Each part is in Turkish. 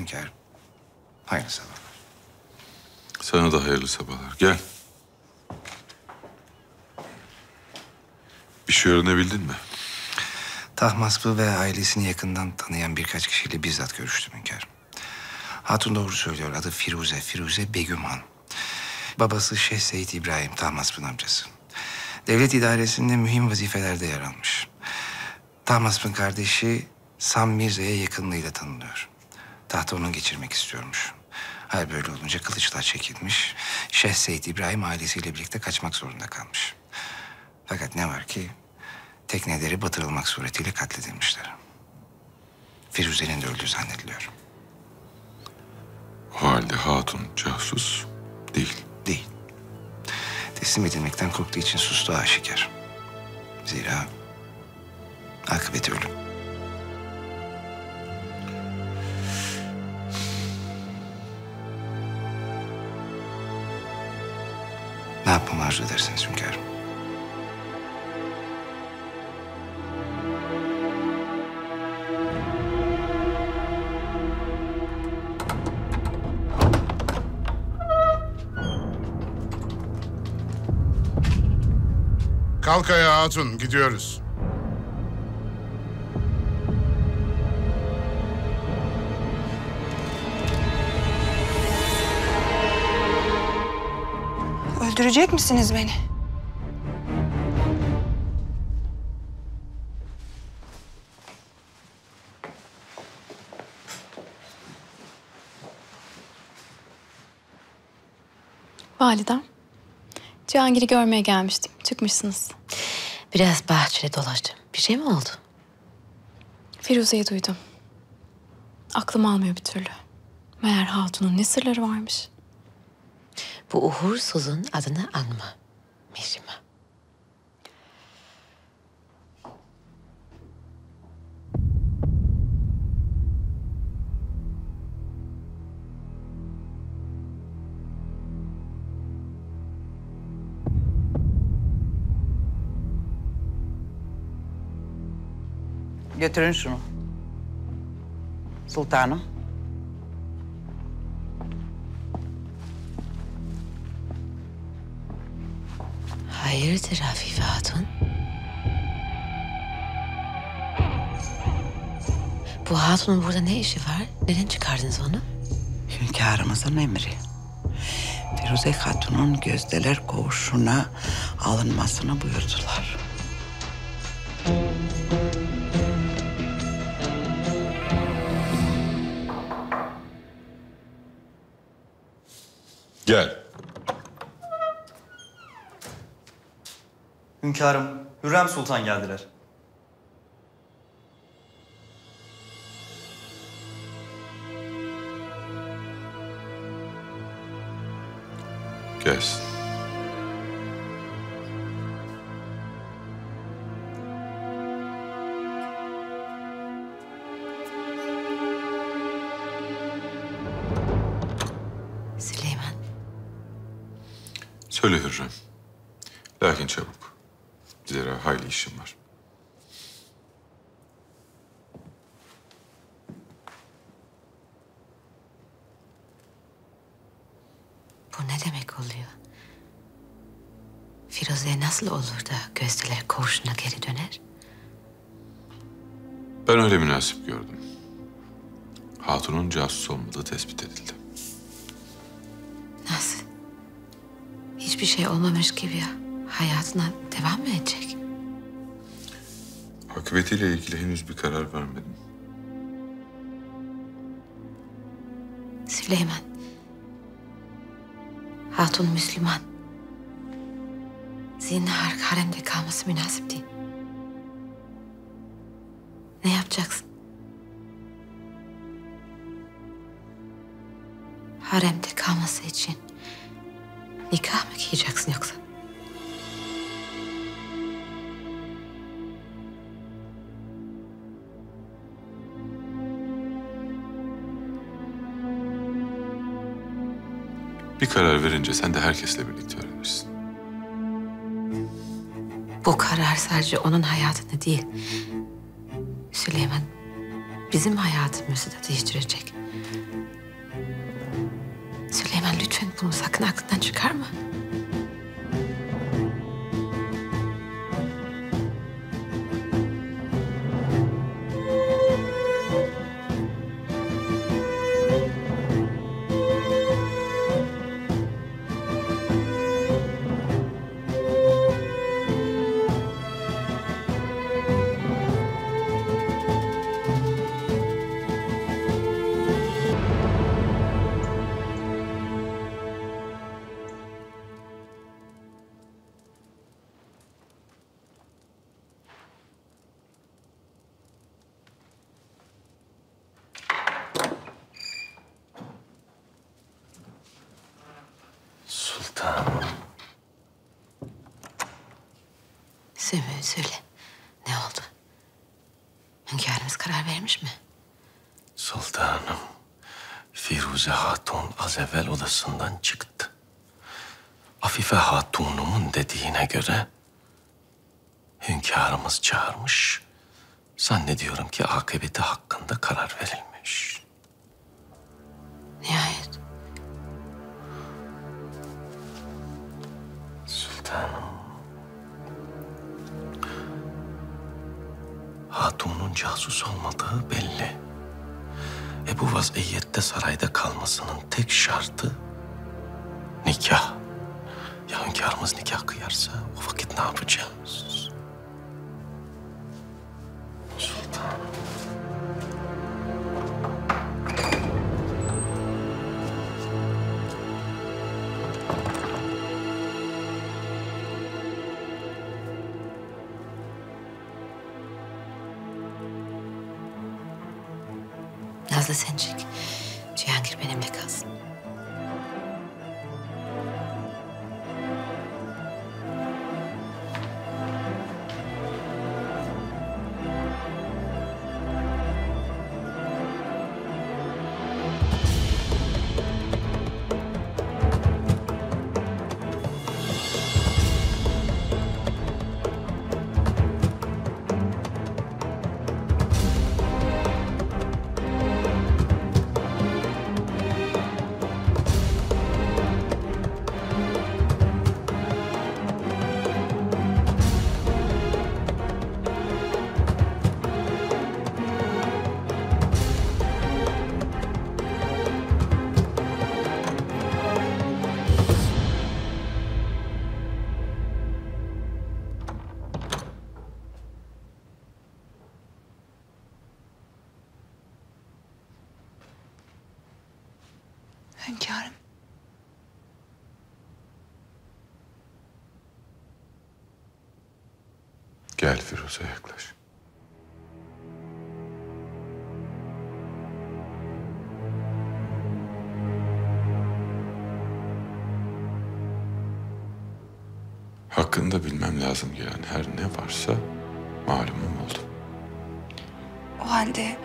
Hünkârım. Hayırlı sabahlar. Sana da hayırlı sabahlar. Gel. Bir şey öğrenebildin mi? Tahmasp'ı ve ailesini yakından tanıyan birkaç kişiyle bizzat görüştüm hünkârım. Hatun doğru söylüyor. Adı Firuze, Firuze Begüm Han. Babası Şeyh Seyit İbrahim, Tahmasp'ın amcası. Devlet idaresinde mühim vazifelerde yer almış. Tahmasp'ın kardeşi Sam Mirze'ye yakınlığıyla tanınıyor. Tahtı onun geçirmek istiyormuş. Hal böyle olunca kılıçlar çekilmiş. Şeyh Seyit İbrahim ailesiyle birlikte kaçmak zorunda kalmış. Fakat ne var ki tekneleri batırılmak suretiyle katledilmişler. Firuze'nin de öldüğü zannediliyor. O halde hatun casus değil. Değil. Teslim edilmekten korktuğu için sustu aşikar. Zira akıbeti ölüm. Ne yapmamı arzu edersiniz hünkârım? Kalk ayağa hatun, gidiyoruz. Öldürecek misiniz beni? Validem. Cihangir'i görmeye gelmiştim. Çıkmışsınız. Biraz bahçede dolaştım. Bir şey mi oldu? Firuze'yi duydum. Aklım almıyor bir türlü. Meğer Hatun'un ne sırları varmış. Bu uğursuzun adını anma. Mihrimah. Götürün şunu. Sultanım. Hayırdır Afife Hatun? Bu hatunun burada ne işi var? Neden çıkardınız onu? Hünkârımızın emri. Firuze Hatun'un gözdeler koğuşuna alınmasını buyurdular. Gel. Hünkârım, Hürrem Sultan geldiler. Gelsin. Süleyman. Söyle Hürrem. Lakin çabuk. Hayli işim var. Bu ne demek oluyor? Firuze nasıl olur da gözdeler koğuşuna geri döner? Ben öyle münasip gördüm. Hatunun casus olmadığı tespit edildi. Nasıl? Hiçbir şey olmamış gibi hayatına devam mı edecek? Akıbetiyle ilgili henüz bir karar vermedim. Süleyman. Hatun Müslüman. Zinhar haremde kalması münasip değil. Ne yapacaksın? Haremde kalması için nikah mı giyeceksin yoksa? Bir karar verince sen de herkesle birlikte öğrenirsin. Bu karar sadece onun hayatını değil... Süleyman bizim hayatımızı da değiştirecek. Süleyman lütfen bunu sakın aklından çıkarma. Sümbül söyle. Ne oldu? Hünkârımız karar vermiş mi? Sultanım. Firuze Hatun az evvel odasından çıktı. Afife Hatun'umun dediğine göre hünkârımız çağırmış. Zannediyorum ki akıbeti hakkında karar verilmiş. Nihayet. Sultanım. Hatun'un casus olmadığı belli. E bu vaziyette sarayda kalmasının tek şartı nikah. Ya hünkârımız nikah kıyarsa o vakit ne yapacağız? Sultanım. Nazlı sen çık. Cihangir benimle kalsın. Firuze yaklaş. Hakkında bilmem lazım gelen her ne varsa malumum oldu. O halde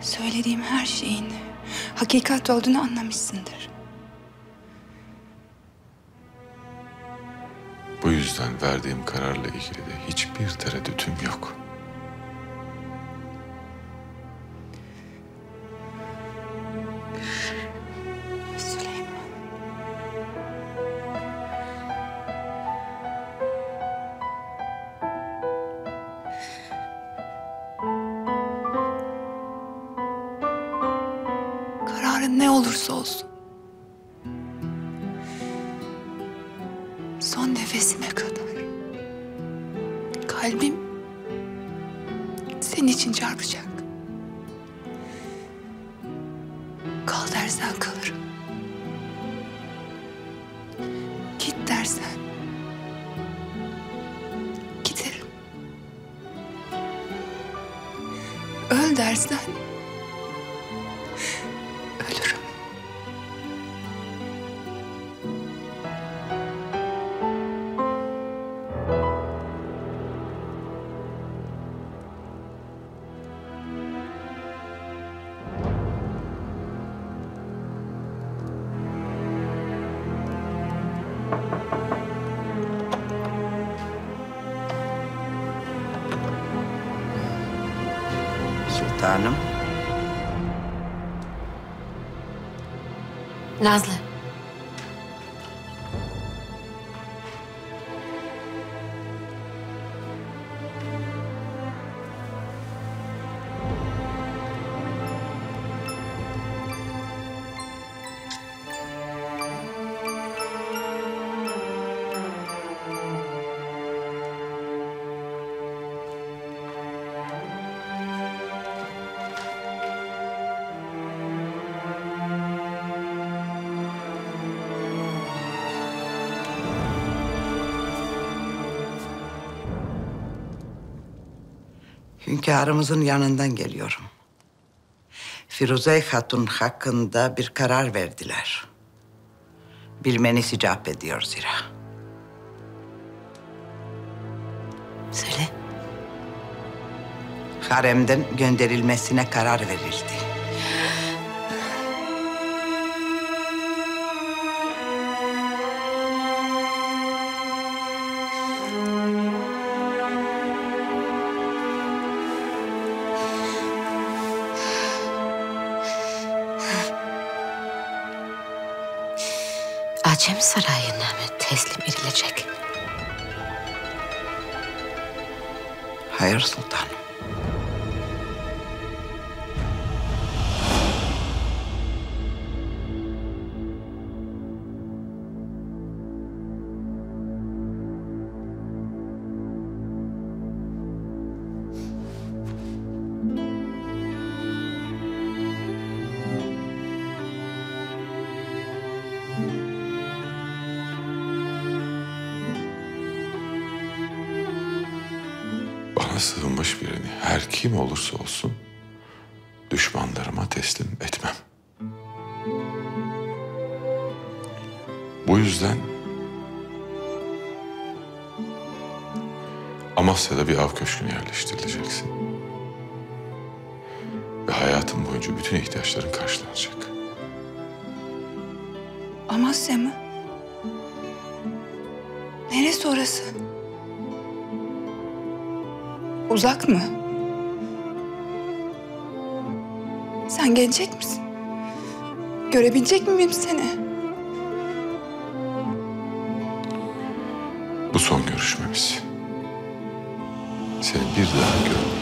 söylediğim her şeyin hakikat olduğunu anlamışsındır. Bu yüzden verdiğim kararla ilgili de hiçbir tereddütüm yok. Kal dersen kalırım. Git dersen giderim. Öl dersen Nazlı. Hünkârımızın yanından geliyorum. Firuze Hatun hakkında bir karar verdiler. Bilmeniz icap ediyor zira. Söyle. Haremden gönderilmesine karar verildi. Acem Sarayı'na mı teslim edilecek? Hayır sultanım. Bana sığınmış birini her kim olursa olsun düşmanlarıma teslim etmem. Bu yüzden Amasya'da bir av köşküne yerleştirileceksin. Ve hayatın boyunca bütün ihtiyaçların karşılanacak. Amasya mı? Neresi orası? Uzak mı? Sen gelecek misin? Görebilecek miyim seni? Bu son görüşmemiz. Seni bir daha görmeyeceğim.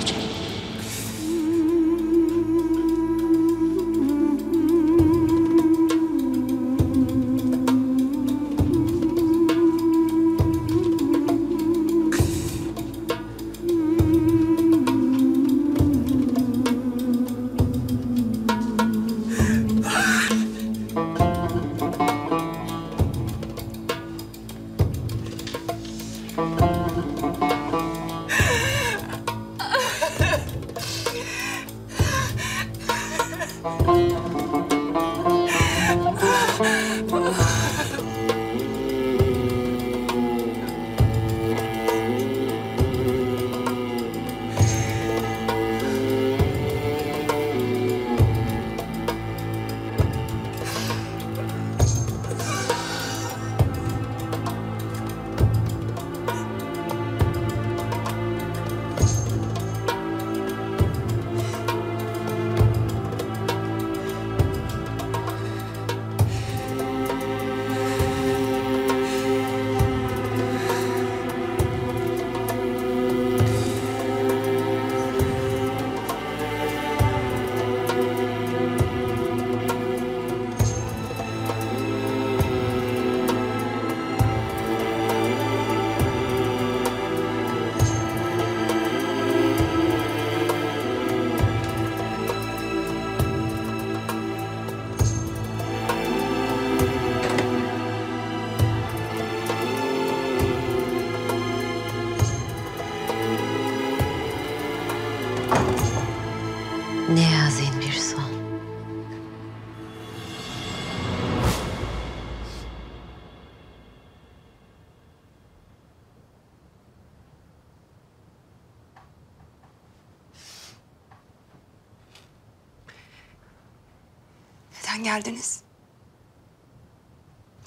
Nereden geldiniz?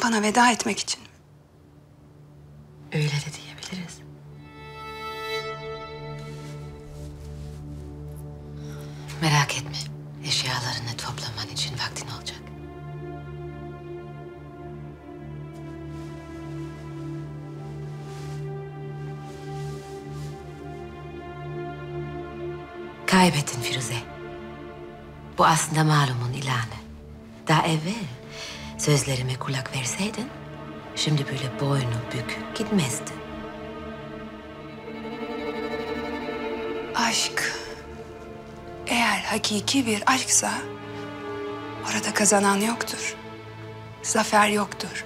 Bana veda etmek için mi? Öyle de diyebiliriz. Merak etme. Eşyalarını toplaman için vaktin olacak. Kaybettin Firuze. Bu aslında malumun ilanı. Daha evvel sözlerime kulak verseydin... ...şimdi böyle boynu bükük gitmezdin. Aşk. Eğer hakiki bir aşksa orada kazanan yoktur. Zafer yoktur.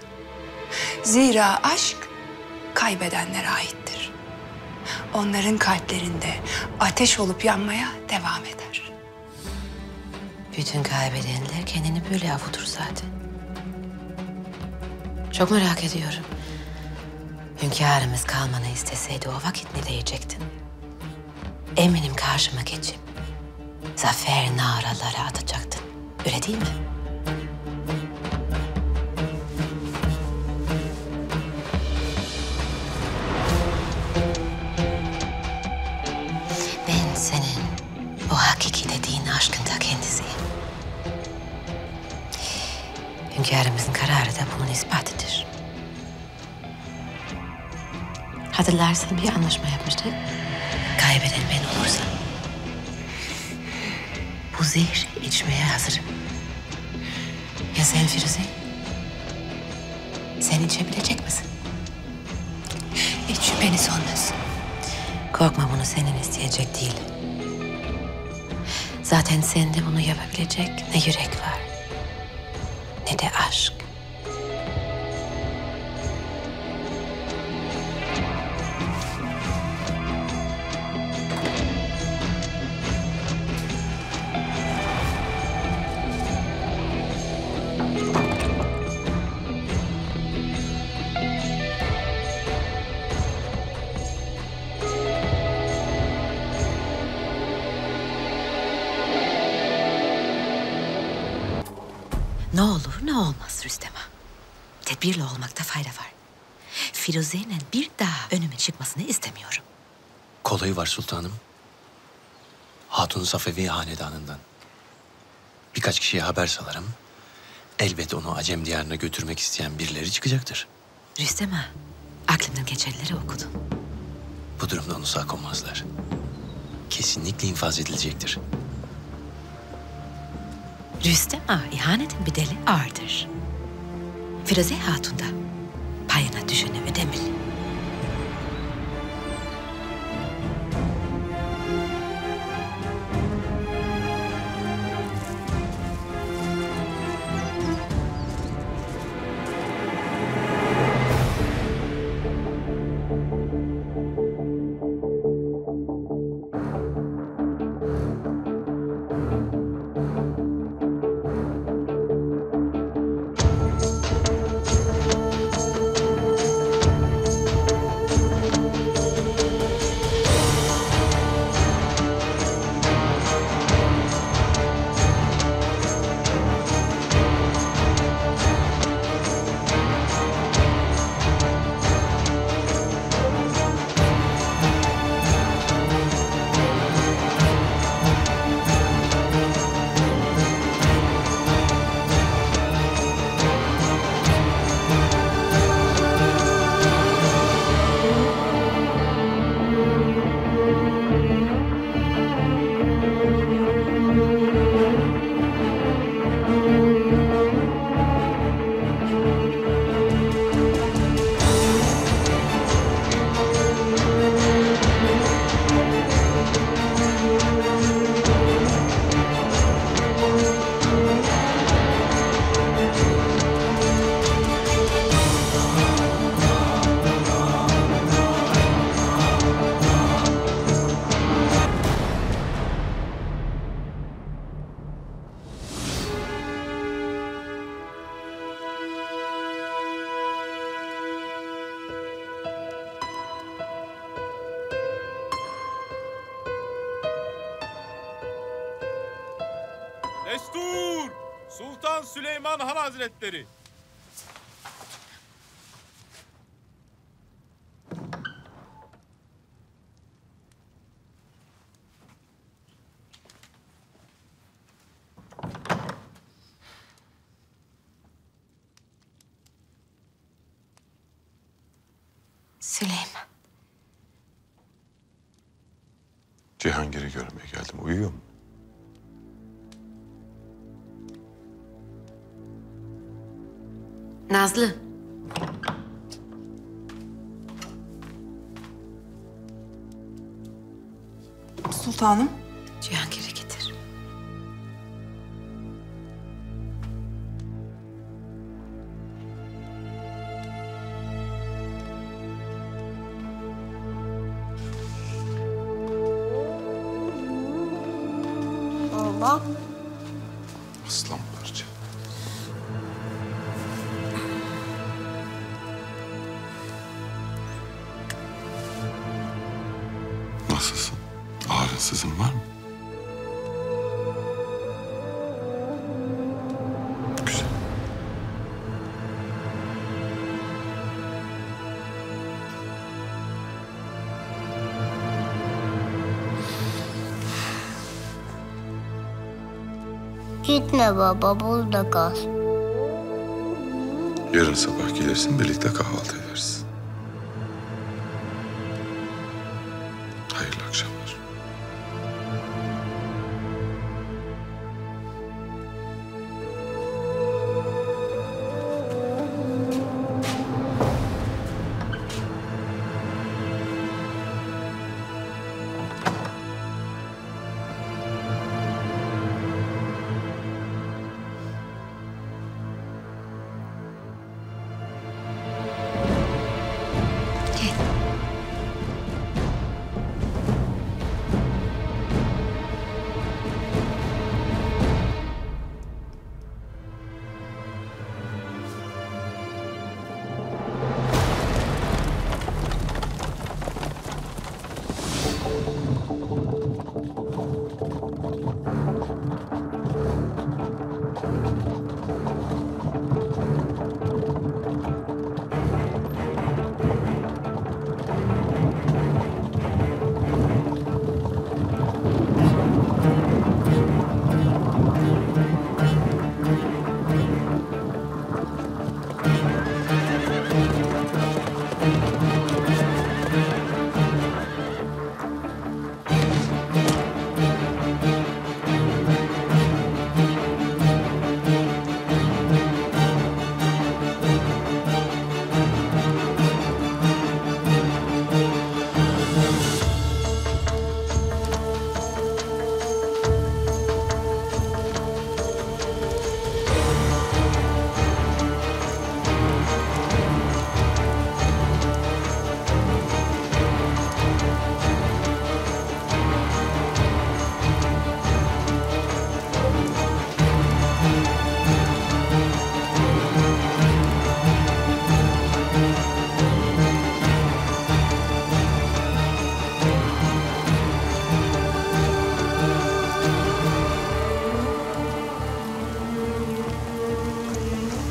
Zira aşk kaybedenlere aittir. Onların kalplerinde ateş olup yanmaya devam eder. Bütün kaybedenler kendini böyle avutur zaten. Çok merak ediyorum. Hünkârımız kalmanı isteseydi o vakit ne diyecektin? Eminim karşıma geçip zafer naraları atacaktın. Öyle değil mi? Bunun ispatıdır. Hatırlarsın bir anlaşma yapmıştık. Kaybeden ben olursam. Bu zehri içmeye hazırım. Ya sen Firuze? Sen içebilecek misin? Hiç şüpheniz olmasın. Korkma bunu senin isteyecek değil. Zaten sende bunu yapabilecek ne yürek var ne de aşk. Ne olur ne olmaz Rüstem'a. Tedbirli olmakta fayda var. Firuze'nin bir daha önüme çıkmasını istemiyorum. Kolayı var sultanım. Hatun Safevi hanedanından. Birkaç kişiye haber salarım. Elbet onu Acem diyarına götürmek isteyen birileri çıkacaktır. Rüstem'a aklımdan geçenleri okudun. Bu durumda onu sağ konmazlar. Kesinlikle infaz edilecektir. Rüstem'a ihanetin bedeli ağırdır. Firuze Hatun da payına düşeni ödemeli. Süleyman Han Hazretleri. Cihangir'i görmeye geldim. Uyuyor mu? Nazlı. Sultanım. Gitme baba burada kal. Yarın sabah gelirsin birlikte kahvaltı ederiz.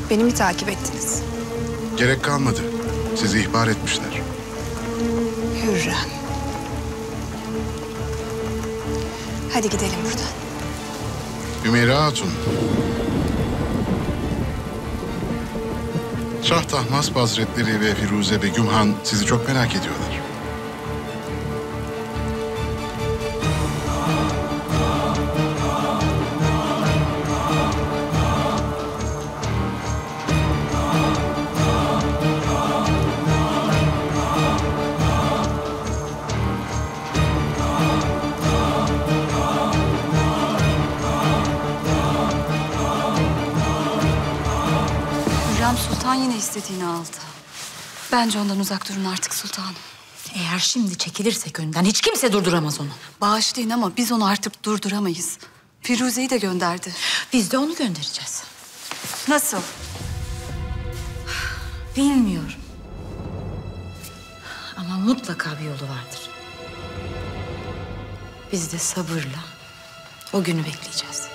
Beni mi takip ettiniz? Gerek kalmadı. Sizi ihbar etmişler. Hürrem. Hadi gidelim buradan. Hümeyra Hatun. Şah Tahmasp Hazretleri ve Firuze Begüm Han sizi çok merak ediyorlar. Sultan yine istediğini aldı. Bence ondan uzak durun artık sultanım. Eğer şimdi çekilirsek önden hiç kimse durduramaz onu. Bağışlayın ama biz onu artık durduramayız. Firuze'yi de gönderdi. Biz de onu göndereceğiz. Nasıl? Bilmiyorum. Ama mutlaka bir yolu vardır. Biz de sabırla o günü bekleyeceğiz.